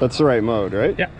That's the right mode, right? Yeah.